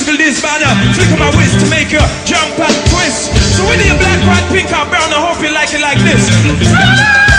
this band. Flick my waist to make you jump and twist. So whether you black, white, pink, or brown, I hope you like it like this.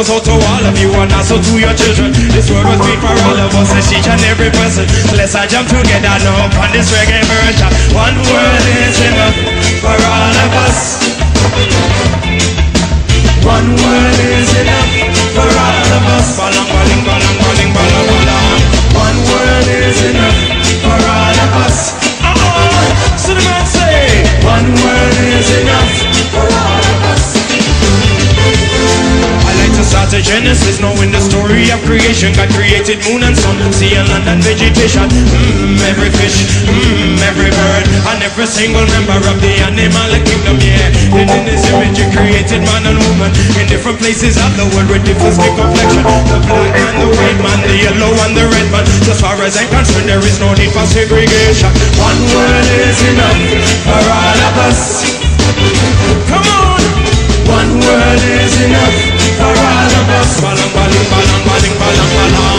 Goes out to all of you and also to your children. This word was made for all of us, it's each and every person. Let's all jump together now on this reggae version One word is enough for all of us God moon and sun, sea and land and vegetation. Mmm, every fish, mmm, every bird, and every single member of the animal kingdom. Yeah, and in His image, He created man and woman in different places of the world with different skin complexion. The black man, the white man, the yellow and the red man. As far as I'm concerned, there is no need for segregation. One word is enough for all of us. Come on. One word is enough for all of us. Balang, baling, balang, baling, balang, balang.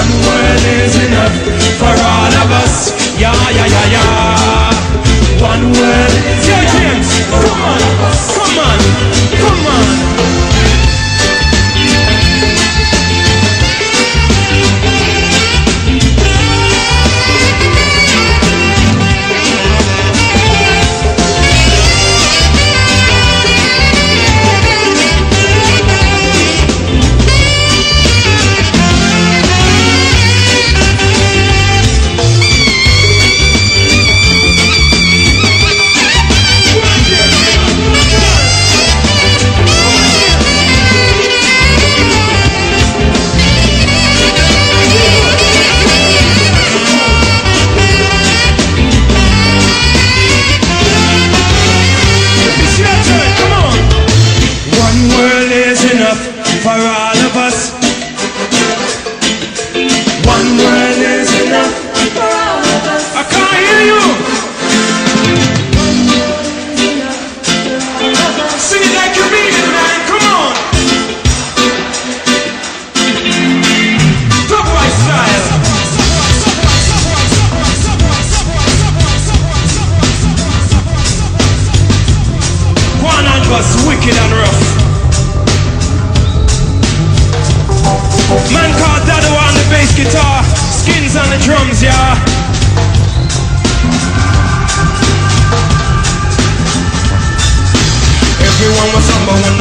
One word is enough for all of us. Yeah, yeah, yeah, yeah. One word is yeah, James. World is enough for all of us.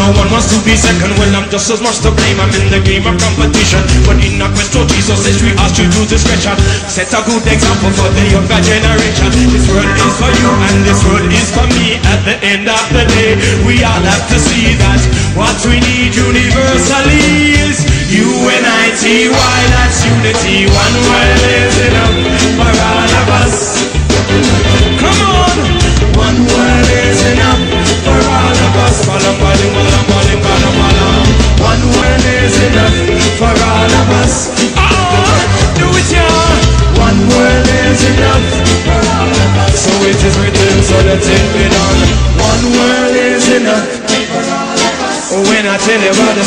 No one wants to be second. Well, I'm just as much to blame. I'm in the game of competition. But in a quest to Jesus, we ask you to discretion. Set a good example for the younger generation. This world is for you and this world is for me. At the end of the day, we all have to see that what we need universally is unity. Why that's unity? One world is enough for all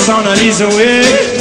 sound of Lisa way,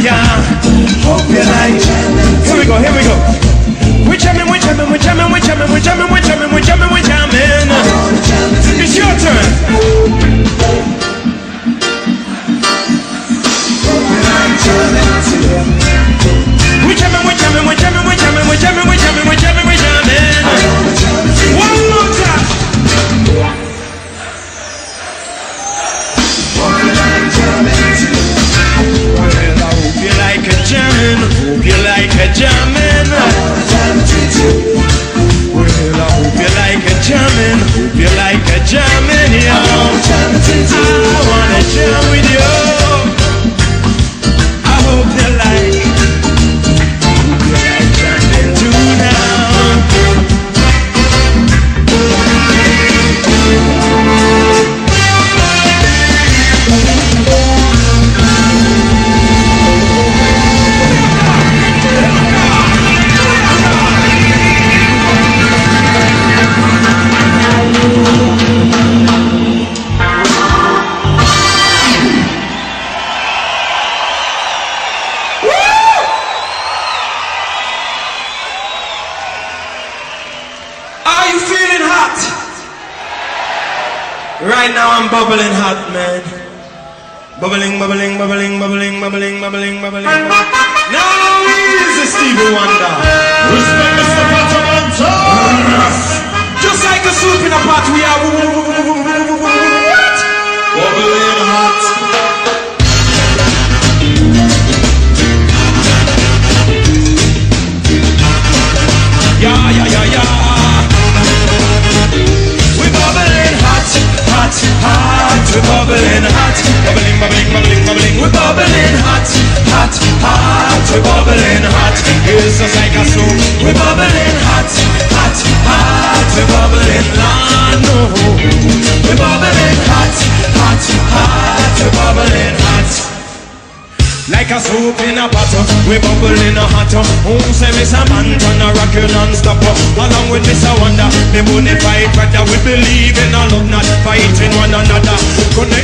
yeah. Hope you like. Here we go, here we go. We're jamming, we're jamming, we're jamming, we're jamming, we're jamming, we're jamming, we're jamming, we're jamming. It's your turn. We jamming, we jamming, we jamming, we jamming, we jamming, we jamming, we jamming, hope you like a jamming. Bubbling hot, man. Bubbling, bubbling, bubbling, bubbling, bubbling, bubbling, bubbling. Now easy, Stevie Wonder. Respect Mr. Pato Banton. Just like a soup in a pot, we are. What? Bubbling hot. Hot. Like a soup in a pot, we bubble in a hot. Who say Mr. Banton a rock you non-stop Along with Mr. Wonder, the bonafide brother We believe in a love, not fighting one another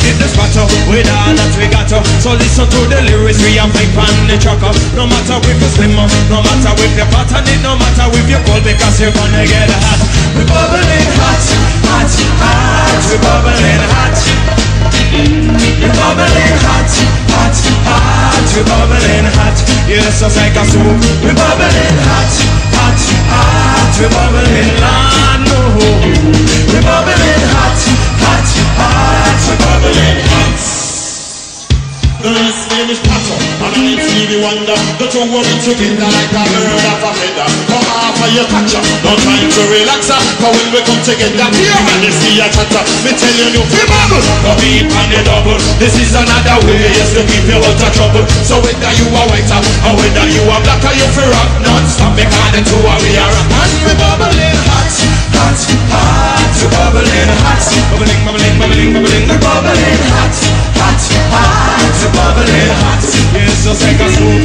hit the spot with all that we got So listen to the lyrics, we are pipe on the track No matter if you slim, no matter if you're fat And it no matter if you're cold because you're gonna get hot We bubbling hot, hot, hot We bubbling hot we're bubbling hot, hot, hot. We're bubbling hot. Yes, just like a soup. We're bubbling hot, hot, hot. We're bubbling hot, no. We're bubbling hot, hot, hot. We're bubbling hot. The rest name is Pato, and I ain't Stevie Wonder. The two women together like a bird of a feather. Of your catcher, no time to relax. uh, Cause when we come together, here and they see a chatter. Me tell you, you feel bubble. Go beat on the double. This is another way, yes, to keep you out trouble. So whether you are white or or whether you are black, or you feel rock non-stop. Because the two of we are. And we bubbling hot, hot, hot. We're bubbling hot. Bubbling, bubbling, bubbling, bubbling. We're bubbling hot, hot, hot. We're bubbling hot. Yes, just like a soup.